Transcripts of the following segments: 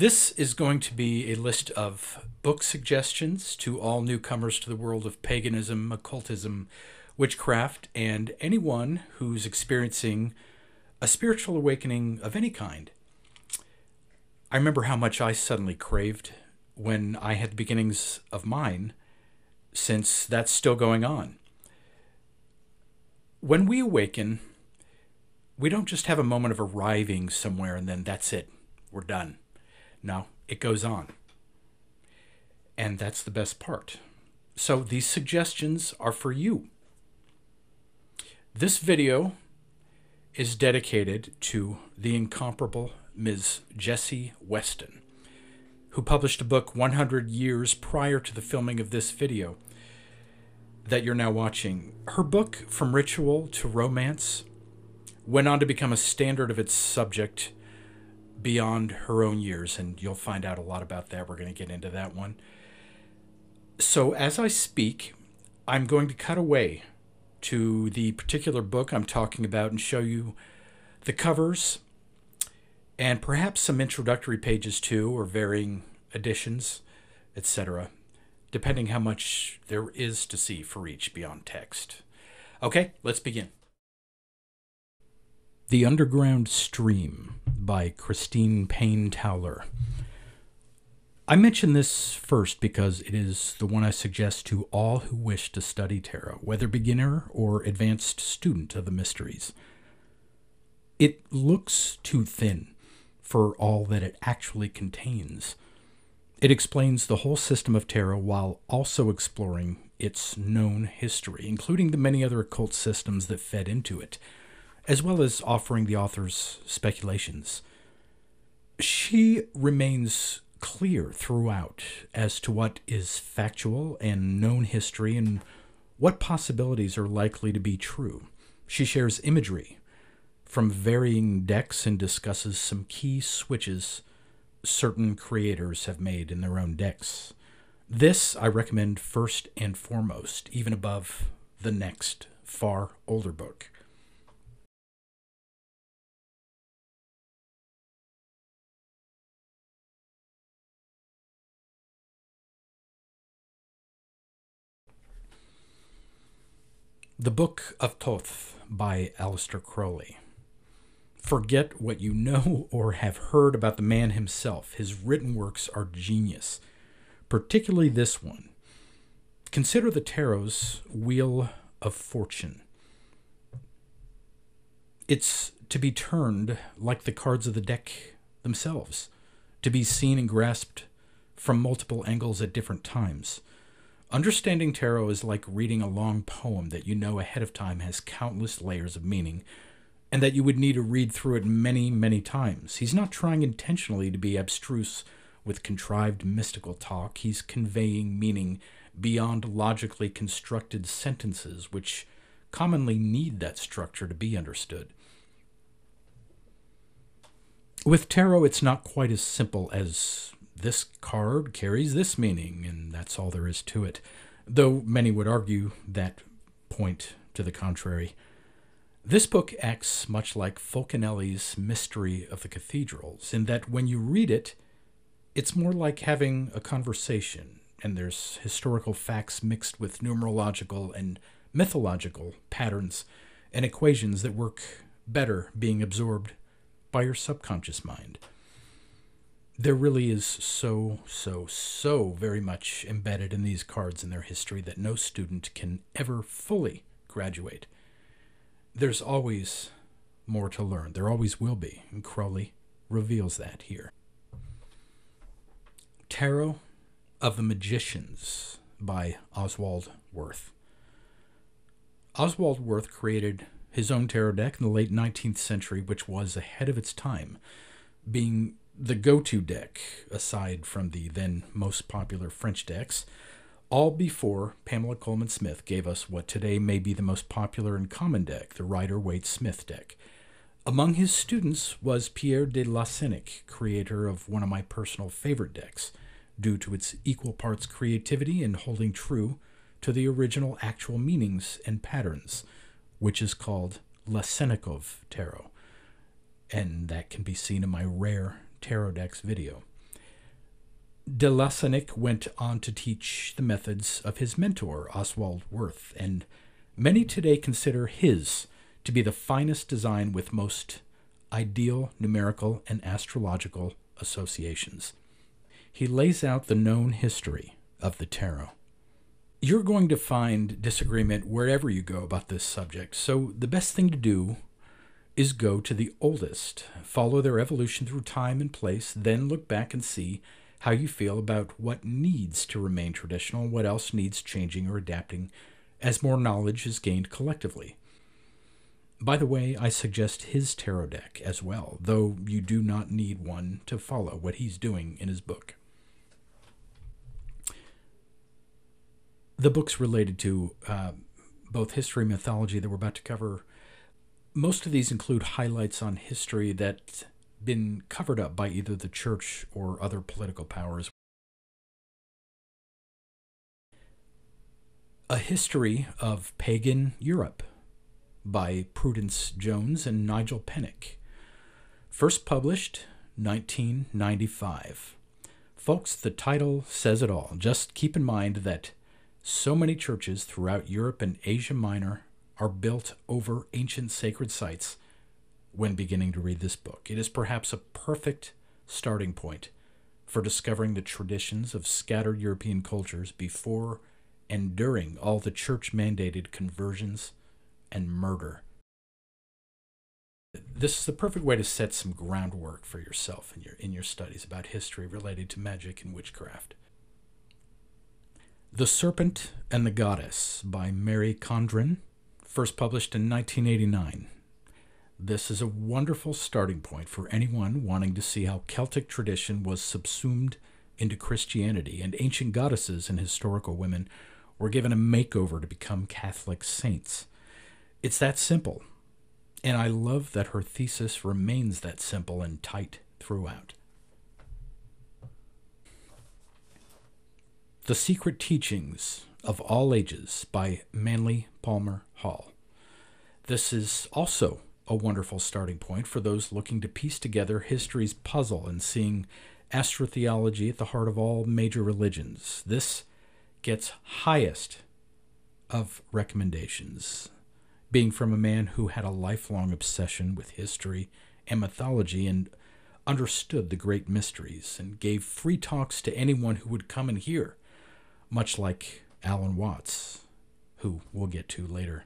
This is going to be a list of book suggestions to all newcomers to the world of paganism, occultism, witchcraft, and anyone who's experiencing a spiritual awakening of any kind. I remember how much I suddenly craved when I had the beginnings of mine, since that's still going on. When we awaken, we don't just have a moment of arriving somewhere and then that's it, we're done. No, it goes on. And that's the best part. So these suggestions are for you. This video is dedicated to the incomparable Ms. Jessie Weston, who published a book 100 years prior to the filming of this video that you're now watching. Her book, From Ritual to Romance, went on to become a standard of its subject beyond her own years, and you'll find out a lot about that. We're going to get into that one. So, as I speak, I'm going to cut away to the particular book I'm talking about and show you the covers and perhaps some introductory pages too, or varying editions, etc., depending how much there is to see for each beyond text. Okay, let's begin. The Underground Stream by Christine Payne Towler. I mention this first because it is the one I suggest to all who wish to study tarot, whether beginner or advanced student of the mysteries. It looks too thin for all that it actually contains. It explains the whole system of tarot while also exploring its known history, including the many other occult systems that fed into it, as well as offering the author's speculations. She remains clear throughout as to what is factual and known history and what possibilities are likely to be true. She shares imagery from varying decks and discusses some key switches certain creators have made in their own decks. This I recommend first and foremost, even above the next, far older book. The Book of Thoth by Aleister Crowley. Forget what you know or have heard about the man himself. His written works are genius, particularly this one. Consider the Tarot's Wheel of Fortune. It's to be turned like the cards of the deck themselves, to be seen and grasped from multiple angles at different times. Understanding tarot is like reading a long poem that you know ahead of time has countless layers of meaning, and that you would need to read through it many, many times. He's not trying intentionally to be abstruse with contrived mystical talk, he's conveying meaning beyond logically constructed sentences, which commonly need that structure to be understood. With tarot, it's not quite as simple as this card carries this meaning, and that's all there is to it. Though many would argue that point to the contrary. This book acts much like Fulcanelli's Mystery of the Cathedrals, in that when you read it, it's more like having a conversation, and there's historical facts mixed with numerological and mythological patterns and equations that work better being absorbed by your subconscious mind there really is so, so, so very much embedded in these cards and their history that no student can ever fully graduate. There's always more to learn. There always will be, and Crowley reveals that here. Tarot of the Magicians by Oswald Wirth. Oswald Wirth created his own tarot deck in the late 19th century, which was ahead of its time, being the go to deck, aside from the then most popular French decks, all before Pamela Colman Smith gave us what today may be the most popular and common deck, the Rider Waite Smith deck. Among his students was Pierre de Lasenic, creator of one of my personal favorite decks, due to its equal parts creativity and holding true to the original actual meanings and patterns, which is called Lassenikov Tarot. And that can be seen in my rare Tarot Decks video. De Lasenic went on to teach the methods of his mentor, Oswald Wirth, and many today consider his to be the finest design with most ideal numerical and astrological associations. He lays out the known history of the tarot. You're going to find disagreement wherever you go about this subject, so the best thing to do is go to the oldest, follow their evolution through time and place, then look back and see how you feel about what needs to remain traditional and what else needs changing or adapting as more knowledge is gained collectively. By the way, I suggest his tarot deck as well, though you do not need one to follow what he's doing in his book. The books related to uh, both history and mythology that we're about to cover, most of these include highlights on history that been covered up by either the church or other political powers. A History of Pagan Europe by Prudence Jones and Nigel Pennick. First published 1995. Folks, the title says it all. Just keep in mind that so many churches throughout Europe and Asia Minor are built over ancient sacred sites when beginning to read this book. It is perhaps a perfect starting point for discovering the traditions of scattered European cultures before and during all the church mandated conversions and murder. This is the perfect way to set some groundwork for yourself in your in your studies about history related to magic and witchcraft. The Serpent and the Goddess by Mary Condren, first published in 1989. This is a wonderful starting point for anyone wanting to see how Celtic tradition was subsumed into Christianity and ancient goddesses and historical women were given a makeover to become Catholic saints. It's that simple. And I love that her thesis remains that simple and tight throughout. The Secret Teachings of All Ages by Manly Palmer Hall. This is also a wonderful starting point for those looking to piece together history's puzzle and seeing astrotheology at the heart of all major religions. This gets highest of recommendations, being from a man who had a lifelong obsession with history and mythology and understood the great mysteries and gave free talks to anyone who would come and hear, much like Alan Watts, who we'll get to later.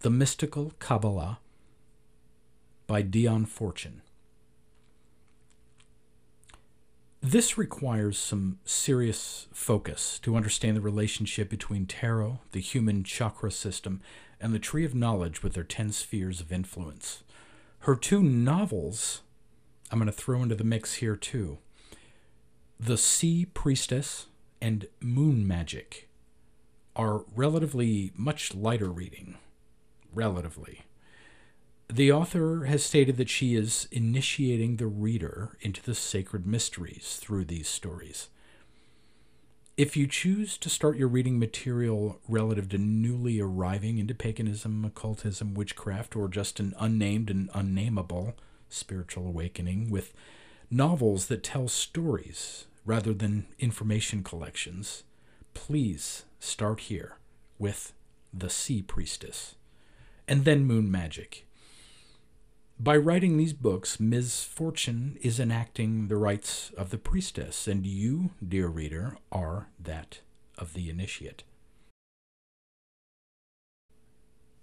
The Mystical Kabbalah by Dion Fortune. This requires some serious focus to understand the relationship between tarot, the human chakra system, and the Tree of Knowledge with their 10 spheres of influence. Her two novels, I'm going to throw into the mix here too The Sea Priestess and Moon Magic, are relatively much lighter reading relatively. The author has stated that she is initiating the reader into the sacred mysteries through these stories. If you choose to start your reading material relative to newly arriving into paganism, occultism, witchcraft, or just an unnamed and unnameable spiritual awakening with novels that tell stories rather than information collections, please start here with The Sea Priestess and then Moon Magic. By writing these books, Ms. Fortune is enacting the rites of the priestess, and you, dear reader, are that of the initiate.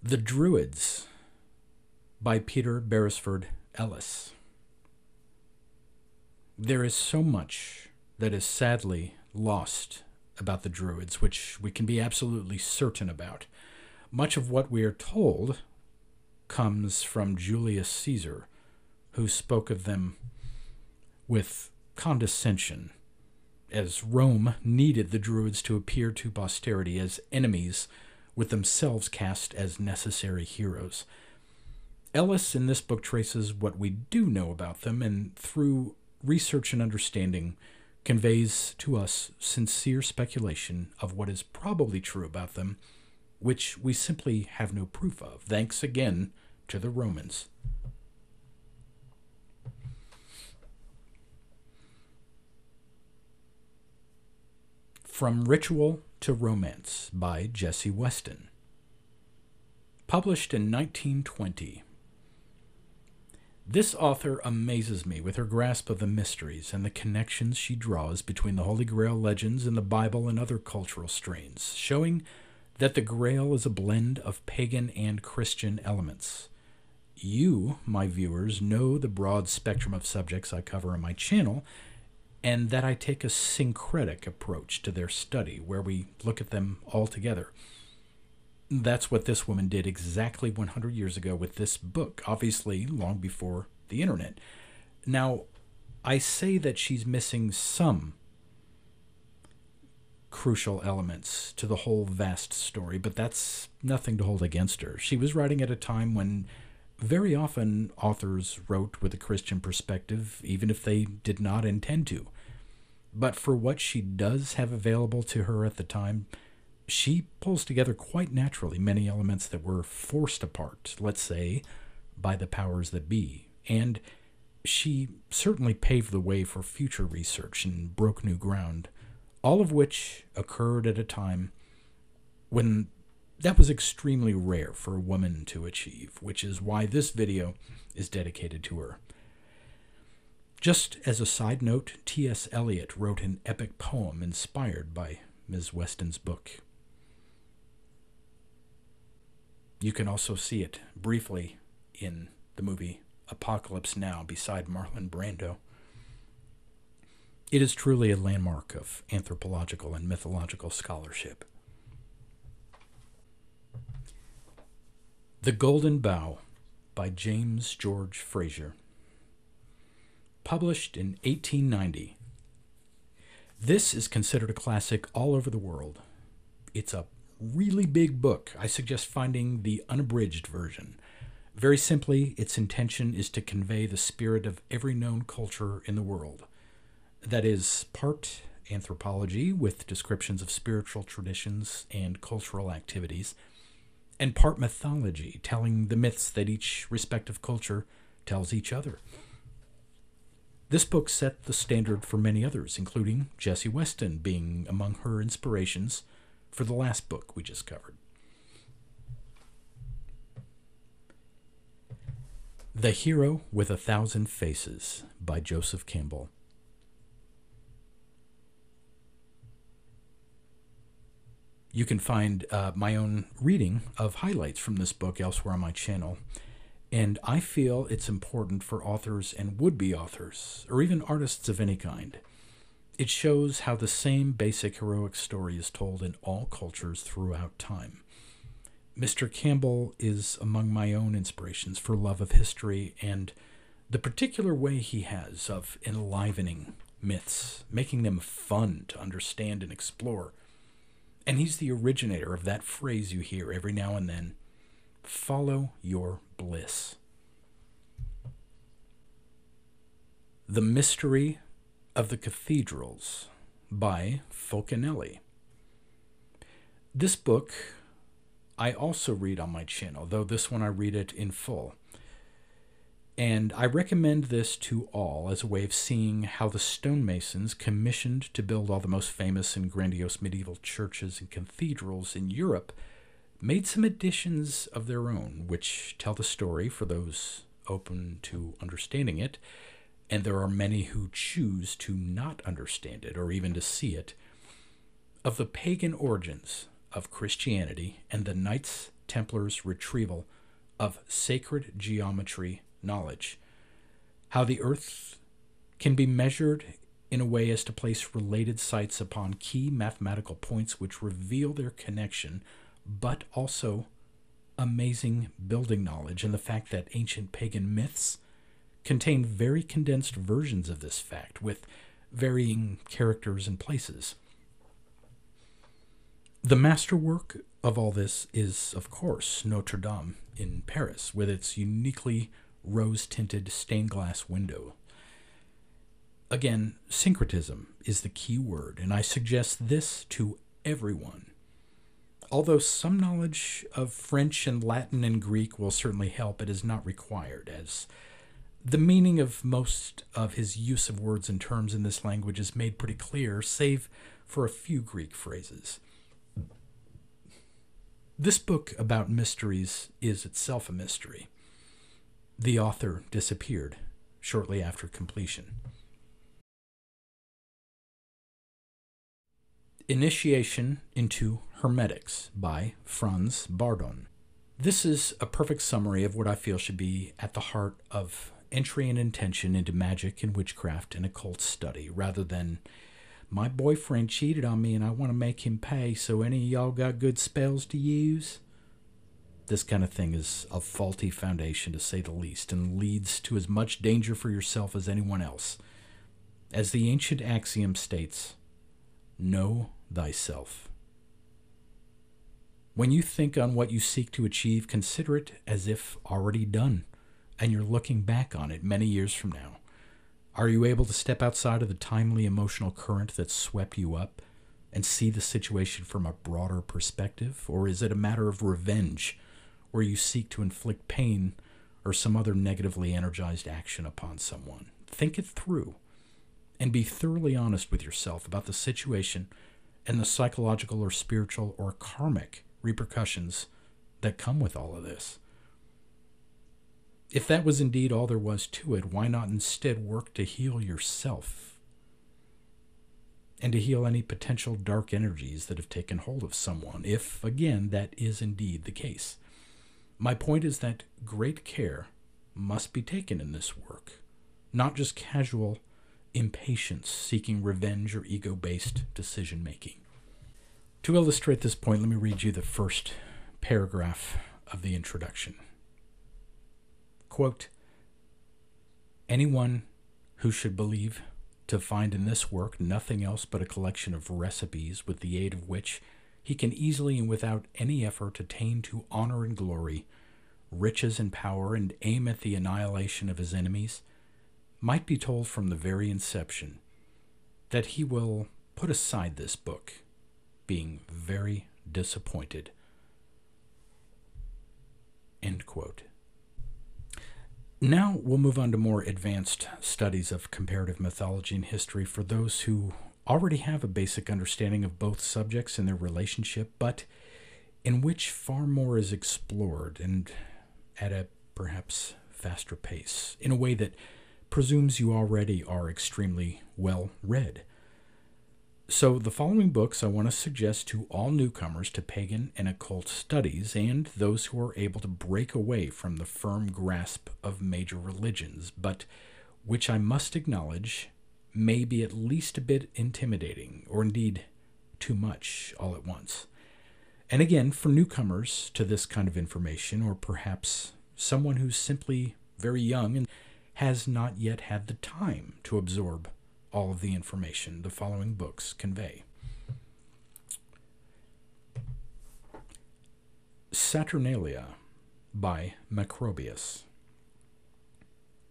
The Druids by Peter Beresford Ellis. There is so much that is sadly lost about the Druids, which we can be absolutely certain about. Much of what we are told comes from Julius Caesar, who spoke of them with condescension, as Rome needed the Druids to appear to posterity as enemies, with themselves cast as necessary heroes. Ellis in this book traces what we do know about them and, through research and understanding, conveys to us sincere speculation of what is probably true about them, which we simply have no proof of. Thanks again to the Romans. From Ritual to Romance by Jessie Weston. Published in 1920, this author amazes me with her grasp of the mysteries and the connections she draws between the Holy Grail legends and the Bible and other cultural strains, showing that the Grail is a blend of pagan and Christian elements. You, my viewers, know the broad spectrum of subjects I cover on my channel, and that I take a syncretic approach to their study, where we look at them all together. That's what this woman did exactly 100 years ago with this book, obviously long before the internet. Now, I say that she's missing some crucial elements to the whole vast story, but that's nothing to hold against her. She was writing at a time when very often authors wrote with a Christian perspective, even if they did not intend to. But for what she does have available to her at the time, she pulls together quite naturally many elements that were forced apart, let's say, by the powers that be. And she certainly paved the way for future research and broke new ground, all of which occurred at a time when that was extremely rare for a woman to achieve, which is why this video is dedicated to her. Just as a side note, T.S. Eliot wrote an epic poem inspired by Ms. Weston's book. You can also see it briefly in the movie Apocalypse Now beside Marlon Brando. It is truly a landmark of anthropological and mythological scholarship. The Golden Bough by James George Frazer. Published in 1890. This is considered a classic all over the world. It's a really big book, I suggest finding the unabridged version. Very simply, its intention is to convey the spirit of every known culture in the world. That is, part anthropology with descriptions of spiritual traditions and cultural activities, and part mythology, telling the myths that each respective culture tells each other. This book set the standard for many others, including Jessie Weston being among her inspirations for the last book we just covered. The Hero with a Thousand Faces by Joseph Campbell. You can find uh, my own reading of highlights from this book elsewhere on my channel. And I feel it's important for authors and would be authors, or even artists of any kind, it shows how the same basic heroic story is told in all cultures throughout time. Mr. Campbell is among my own inspirations for love of history and the particular way he has of enlivening myths, making them fun to understand and explore. And he's the originator of that phrase you hear every now and then follow your bliss. The mystery of the Cathedrals by Fulcanelli. This book I also read on my channel, though this one I read it in full. And I recommend this to all as a way of seeing how the stonemasons commissioned to build all the most famous and grandiose medieval churches and cathedrals in Europe made some additions of their own, which tell the story for those open to understanding it and there are many who choose to not understand it or even to see it, of the pagan origins of Christianity and the Knights Templars' retrieval of sacred geometry knowledge, how the earth can be measured in a way as to place related sites upon key mathematical points which reveal their connection, but also amazing building knowledge and the fact that ancient pagan myths contain very condensed versions of this fact with varying characters and places. The masterwork of all this is, of course, Notre Dame in Paris, with its uniquely rose tinted stained glass window. Again, syncretism is the key word, and I suggest this to everyone. Although some knowledge of French and Latin and Greek will certainly help, it is not required, as the meaning of most of his use of words and terms in this language is made pretty clear, save for a few Greek phrases. This book about mysteries is itself a mystery. The author disappeared shortly after completion. Initiation into Hermetics by Franz Bardon. This is a perfect summary of what I feel should be at the heart of entry and intention into magic and witchcraft and occult study, rather than my boyfriend cheated on me and I want to make him pay, so any of y'all got good spells to use? This kind of thing is a faulty foundation, to say the least, and leads to as much danger for yourself as anyone else. As the ancient axiom states, know thyself. When you think on what you seek to achieve, consider it as if already done, and you're looking back on it many years from now. Are you able to step outside of the timely emotional current that swept you up and see the situation from a broader perspective? Or is it a matter of revenge, where you seek to inflict pain or some other negatively energized action upon someone? Think it through and be thoroughly honest with yourself about the situation and the psychological or spiritual or karmic repercussions that come with all of this. If that was indeed all there was to it, why not instead work to heal yourself and to heal any potential dark energies that have taken hold of someone, if, again, that is indeed the case? My point is that great care must be taken in this work, not just casual impatience seeking revenge or ego based decision making. To illustrate this point, let me read you the first paragraph of the introduction. Quote Anyone who should believe to find in this work nothing else but a collection of recipes with the aid of which he can easily and without any effort attain to honor and glory, riches and power, and aim at the annihilation of his enemies, might be told from the very inception that he will put aside this book being very disappointed. End quote. Now we'll move on to more advanced studies of comparative mythology and history for those who already have a basic understanding of both subjects and their relationship, but in which far more is explored and at a perhaps faster pace, in a way that presumes you already are extremely well read. So, the following books I want to suggest to all newcomers to pagan and occult studies and those who are able to break away from the firm grasp of major religions, but which I must acknowledge may be at least a bit intimidating, or indeed too much all at once. And again, for newcomers to this kind of information, or perhaps someone who's simply very young and has not yet had the time to absorb all of the information the following books convey. Saturnalia by Macrobius.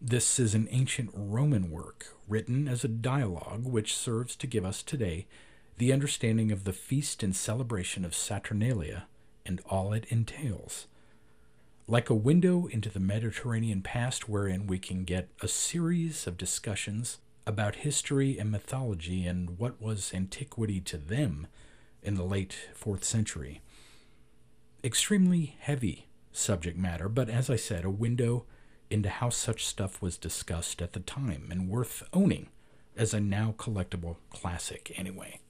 This is an ancient Roman work written as a dialogue which serves to give us today the understanding of the feast and celebration of Saturnalia and all it entails. Like a window into the Mediterranean past, wherein we can get a series of discussions about history and mythology and what was antiquity to them in the late 4th century. Extremely heavy subject matter, but as I said, a window into how such stuff was discussed at the time and worth owning as a now collectible classic, anyway.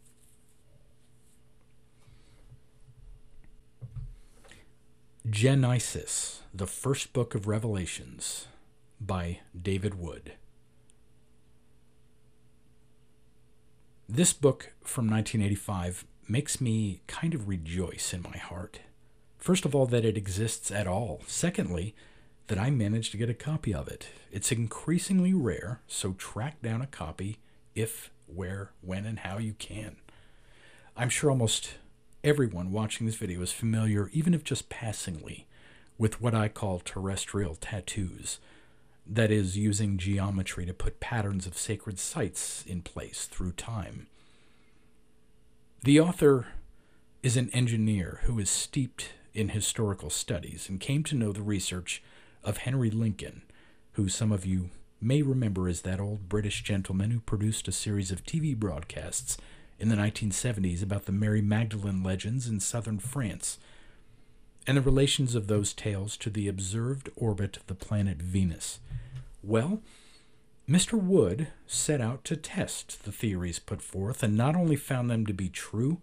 Genesis, the first book of Revelations by David Wood. This book from 1985 makes me kind of rejoice in my heart. First of all, that it exists at all. Secondly, that I managed to get a copy of it. It's increasingly rare, so track down a copy if, where, when, and how you can. I'm sure almost everyone watching this video is familiar, even if just passingly, with what I call terrestrial tattoos that is, using geometry to put patterns of sacred sites in place through time. The author is an engineer who is steeped in historical studies and came to know the research of Henry Lincoln, who some of you may remember as that old British gentleman who produced a series of TV broadcasts in the 1970s about the Mary Magdalene legends in southern France and the relations of those tales to the observed orbit of the planet Venus. Well, Mr. Wood set out to test the theories put forth and not only found them to be true,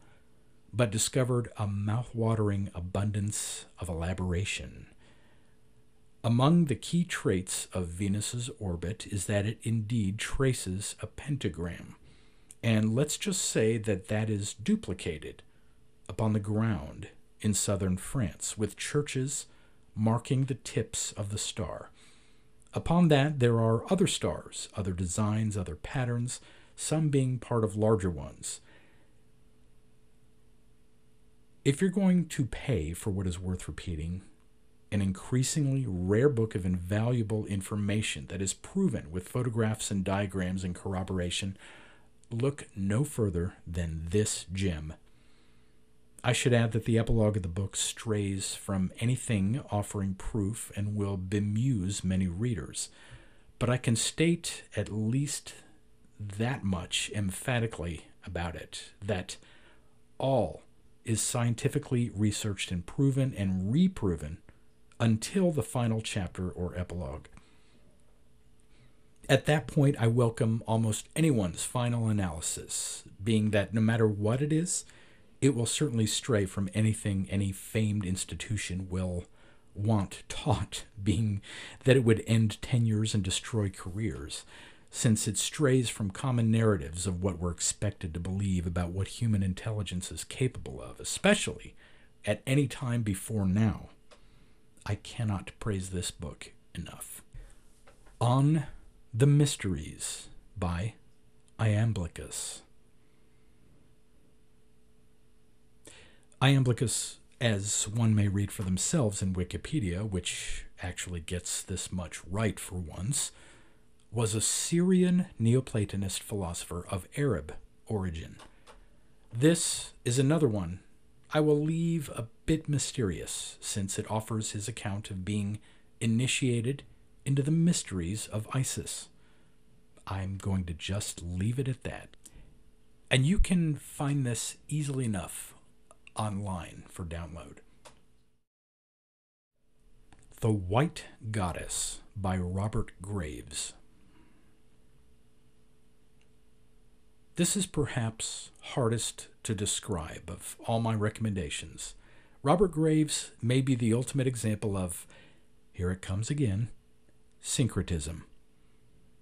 but discovered a mouth-watering abundance of elaboration. Among the key traits of Venus's orbit is that it indeed traces a pentagram. And let's just say that that is duplicated upon the ground in southern France, with churches marking the tips of the star. Upon that, there are other stars, other designs, other patterns, some being part of larger ones. If you're going to pay for what is worth repeating, an increasingly rare book of invaluable information that is proven with photographs and diagrams and corroboration, look no further than this gem I should add that the epilogue of the book strays from anything offering proof and will bemuse many readers. But I can state at least that much emphatically about it that all is scientifically researched and proven and reproven until the final chapter or epilogue. At that point, I welcome almost anyone's final analysis, being that no matter what it is, it will certainly stray from anything any famed institution will want taught, being that it would end tenures and destroy careers, since it strays from common narratives of what we're expected to believe about what human intelligence is capable of, especially at any time before now. I cannot praise this book enough. On the Mysteries by Iamblichus. Iamblichus, as one may read for themselves in Wikipedia, which actually gets this much right for once, was a Syrian Neoplatonist philosopher of Arab origin. This is another one I will leave a bit mysterious, since it offers his account of being initiated into the mysteries of Isis. I'm going to just leave it at that. And you can find this easily enough online for download. The White Goddess by Robert Graves. This is perhaps hardest to describe of all my recommendations. Robert Graves may be the ultimate example of, here it comes again, syncretism.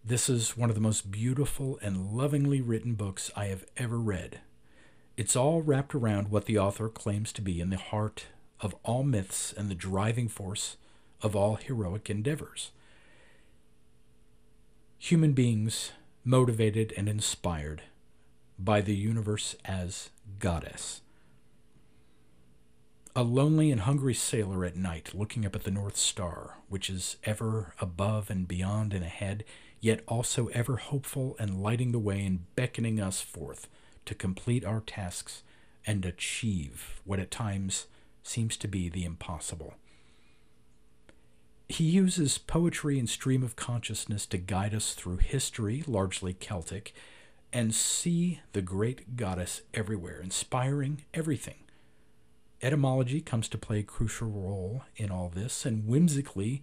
This is one of the most beautiful and lovingly written books I have ever read. It's all wrapped around what the author claims to be in the heart of all myths and the driving force of all heroic endeavors. Human beings motivated and inspired by the universe as goddess. A lonely and hungry sailor at night looking up at the North Star, which is ever above and beyond and ahead, yet also ever hopeful and lighting the way and beckoning us forth to complete our tasks and achieve what at times seems to be the impossible. He uses poetry and stream of consciousness to guide us through history, largely Celtic, and see the great goddess everywhere, inspiring everything. Etymology comes to play a crucial role in all this, and whimsically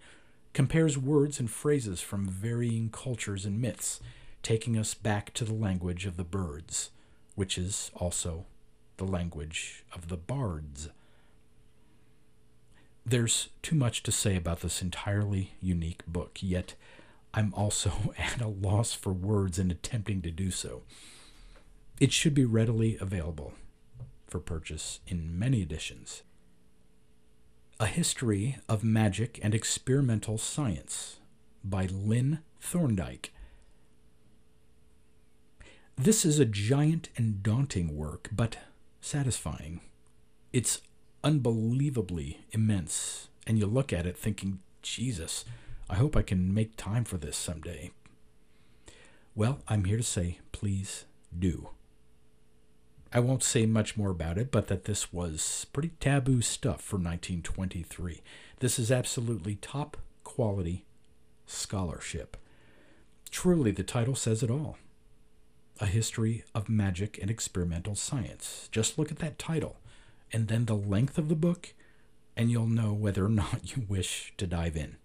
compares words and phrases from varying cultures and myths, taking us back to the language of the birds which is also the language of the bards. There's too much to say about this entirely unique book, yet I'm also at a loss for words in attempting to do so. It should be readily available for purchase in many editions. A History of Magic and Experimental Science by Lynn Thorndike. This is a giant and daunting work, but satisfying. It's unbelievably immense, and you look at it thinking, Jesus, I hope I can make time for this someday. Well, I'm here to say, please do. I won't say much more about it, but that this was pretty taboo stuff for 1923. This is absolutely top quality scholarship. Truly, the title says it all. A History of Magic and Experimental Science. Just look at that title and then the length of the book, and you'll know whether or not you wish to dive in.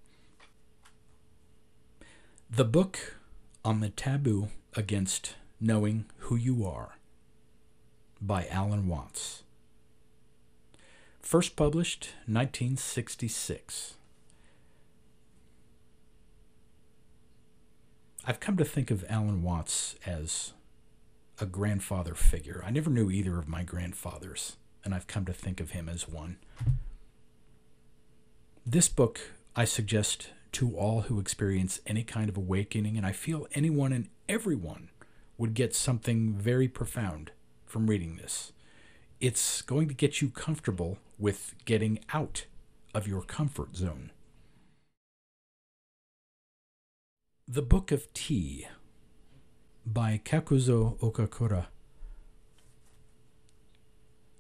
The book on the taboo against knowing who you are by Alan Watts. First published 1966. I've come to think of Alan Watts as a grandfather figure. I never knew either of my grandfathers, and I've come to think of him as one. This book I suggest to all who experience any kind of awakening, and I feel anyone and everyone would get something very profound from reading this. It's going to get you comfortable with getting out of your comfort zone. The Book of Tea by Kakuzo Okakura.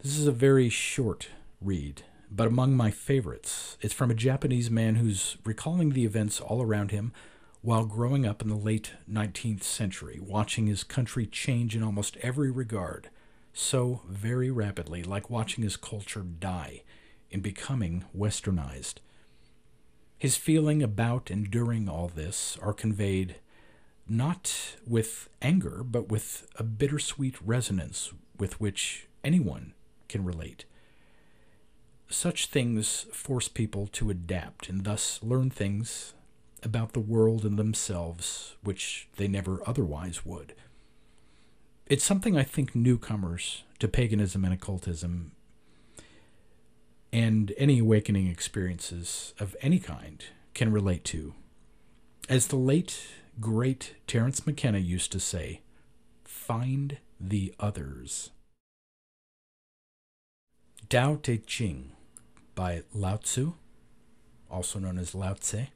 This is a very short read, but among my favorites. It's from a Japanese man who's recalling the events all around him while growing up in the late 19th century, watching his country change in almost every regard so very rapidly, like watching his culture die in becoming westernized. His feeling about and during all this are conveyed not with anger, but with a bittersweet resonance with which anyone can relate. Such things force people to adapt and thus learn things about the world and themselves which they never otherwise would. It's something I think newcomers to paganism and occultism and any awakening experiences of any kind can relate to. As the late, great Terence McKenna used to say, find the others. Tao Te Ching by Lao Tzu, also known as Lao Tse.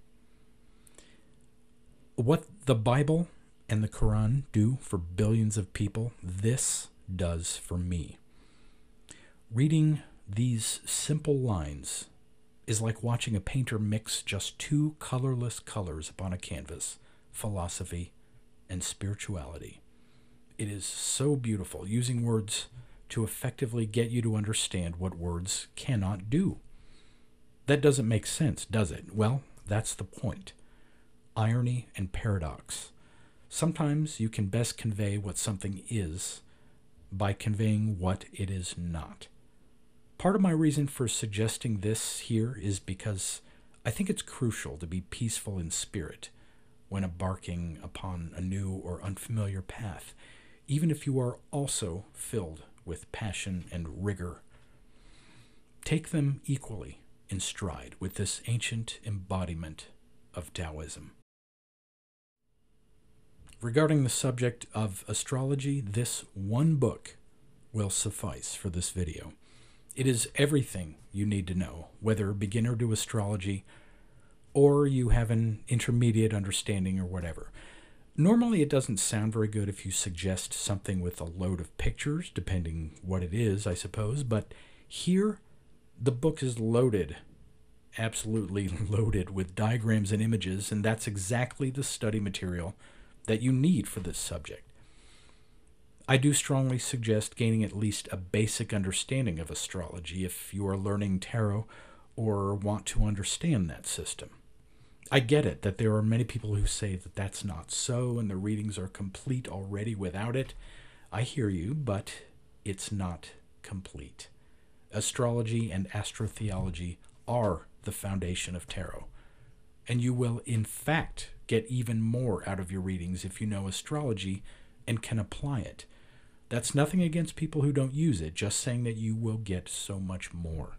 What the Bible and the Quran do for billions of people, this does for me. Reading these simple lines is like watching a painter mix just two colorless colors upon a canvas philosophy and spirituality. It is so beautiful using words to effectively get you to understand what words cannot do. That doesn't make sense, does it? Well, that's the point. Irony and paradox. Sometimes you can best convey what something is by conveying what it is not. Part of my reason for suggesting this here is because I think it's crucial to be peaceful in spirit when embarking upon a new or unfamiliar path, even if you are also filled with passion and rigor. Take them equally in stride with this ancient embodiment of Taoism. Regarding the subject of astrology, this one book will suffice for this video. It is everything you need to know, whether beginner to astrology or you have an intermediate understanding or whatever. Normally, it doesn't sound very good if you suggest something with a load of pictures, depending what it is, I suppose, but here the book is loaded, absolutely loaded with diagrams and images, and that's exactly the study material that you need for this subject. I do strongly suggest gaining at least a basic understanding of astrology if you are learning tarot or want to understand that system. I get it that there are many people who say that that's not so and the readings are complete already without it. I hear you, but it's not complete. Astrology and astrotheology are the foundation of tarot, and you will, in fact, get even more out of your readings if you know astrology and can apply it. That's nothing against people who don't use it, just saying that you will get so much more.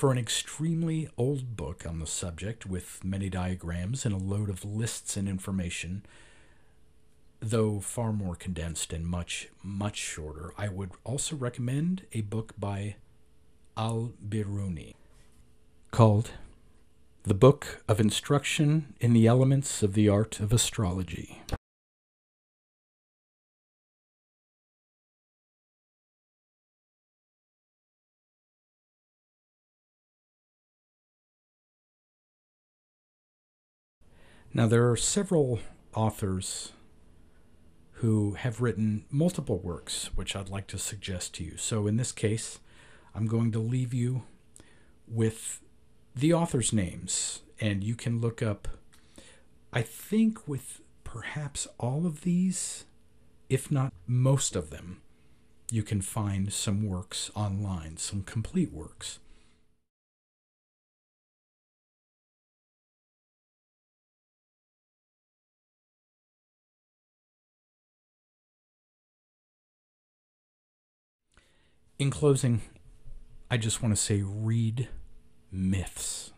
For an extremely old book on the subject with many diagrams and a load of lists and information, though far more condensed and much, much shorter, I would also recommend a book by Al Biruni called The Book of Instruction in the Elements of the Art of Astrology. Now, there are several authors who have written multiple works, which I'd like to suggest to you. So in this case, I'm going to leave you with the author's names, and you can look up, I think, with perhaps all of these, if not most of them, you can find some works online, some complete works. In closing, I just want to say read myths,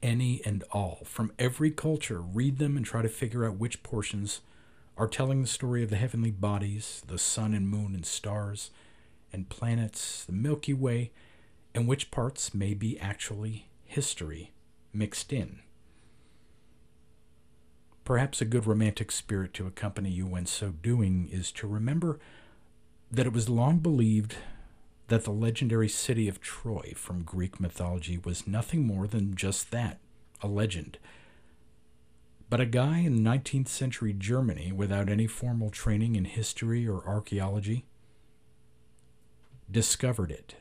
any and all, from every culture. Read them and try to figure out which portions are telling the story of the heavenly bodies, the sun and moon and stars and planets, the Milky Way, and which parts may be actually history mixed in. Perhaps a good romantic spirit to accompany you when so doing is to remember that it was long believed that the legendary city of Troy from Greek mythology was nothing more than just that a legend. But a guy in 19th century Germany without any formal training in history or archaeology discovered it